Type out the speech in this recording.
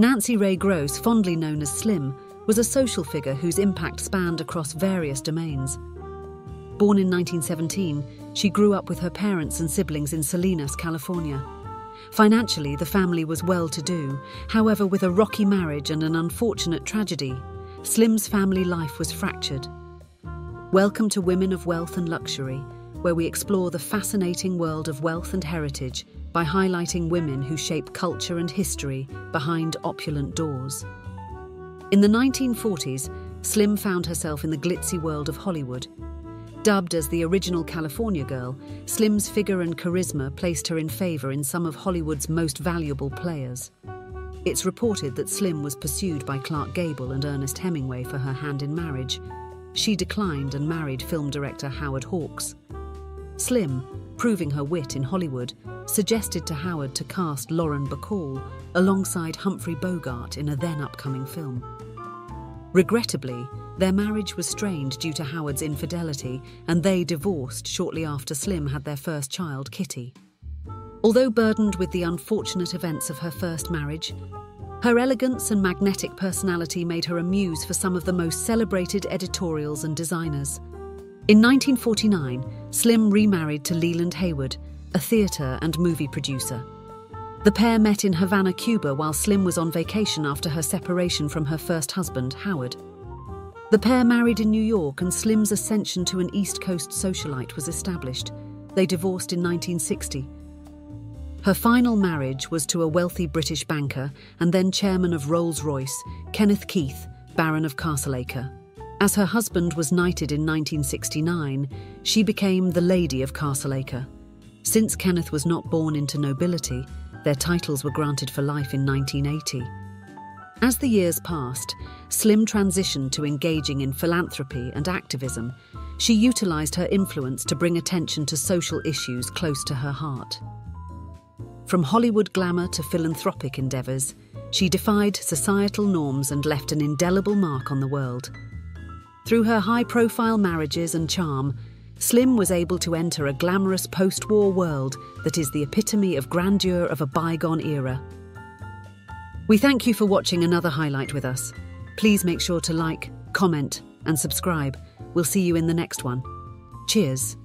Nancy Raye Gross, fondly known as Slim, was a social figure whose impact spanned across various domains. Born in 1917, she grew up with her parents and siblings in Salinas, California. Financially, the family was well to do. However, with a rocky marriage and an unfortunate tragedy, Slim's family life was fractured. Welcome to Women of Wealth and Luxury, where we explore the fascinating world of wealth and heritage by highlighting women who shape culture and history behind opulent doors. In the 1940s, Slim found herself in the glitzy world of Hollywood. Dubbed as the original California girl, Slim's figure and charisma placed her in favor in some of Hollywood's most valuable players. It's reported that Slim was pursued by Clark Gable and Ernest Hemingway for her hand in marriage. She declined and married film director Howard Hawks. Slim, proving her wit in Hollywood, suggested to Howard to cast Lauren Bacall alongside Humphrey Bogart in a then upcoming film. Regrettably, their marriage was strained due to Howard's infidelity, and they divorced shortly after Slim had their first child, Kitty. Although burdened with the unfortunate events of her first marriage, her elegance and magnetic personality made her a muse for some of the most celebrated editorials and designers. In 1949, Slim remarried to Leland Hayward, a theatre and movie producer. The pair met in Havana, Cuba, while Slim was on vacation after her separation from her first husband, Howard. The pair married in New York, and Slim's ascension to an East Coast socialite was established. They divorced in 1960. Her final marriage was to a wealthy British banker and then chairman of Rolls Royce, Kenneth Keith, Baron of Castleacre. As her husband was knighted in 1969, she became the Lady of Castleacre. Since Kenneth was not born into nobility, their titles were granted for life in 1980. As the years passed, Slim transitioned to engaging in philanthropy and activism. She utilised her influence to bring attention to social issues close to her heart. From Hollywood glamour to philanthropic endeavours, she defied societal norms and left an indelible mark on the world. Through her high profile marriages and charm, Slim was able to enter a glamorous post war world that is the epitome of grandeur of a bygone era. We thank you for watching another highlight with us. Please make sure to like, comment, and subscribe. We'll see you in the next one. Cheers.